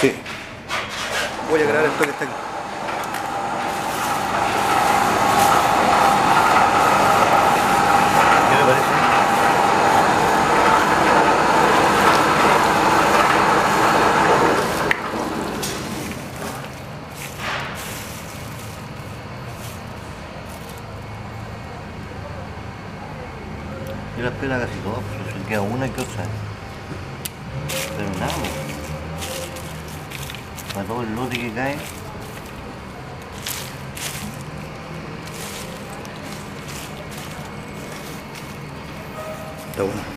Sí. Voy a grabar esto que está aquí. ¿Qué te parece? Yo la espera casi todas, pero se queda una que otra. Terminamos. Hello, loading again. Don't.